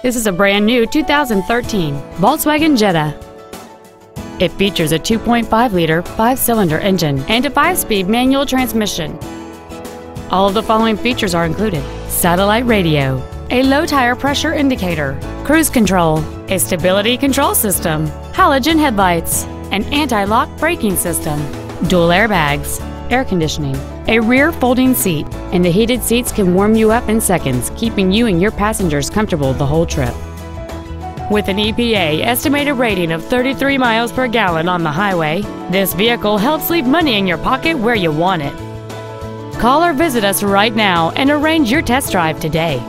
This is a brand new 2013 Volkswagen Jetta. It features a 2.5-liter five-cylinder engine and a five-speed manual transmission. All of the following features are included. Satellite radio, a low tire pressure indicator, cruise control, a stability control system, halogen headlights, an anti-lock braking system, dual airbags, air conditioning, a rear folding seat, and the heated seats can warm you up in seconds, keeping you and your passengers comfortable the whole trip. With an EPA estimated rating of 33 miles per gallon on the highway, this vehicle helps leave money in your pocket where you want it. Call or visit us right now and arrange your test drive today.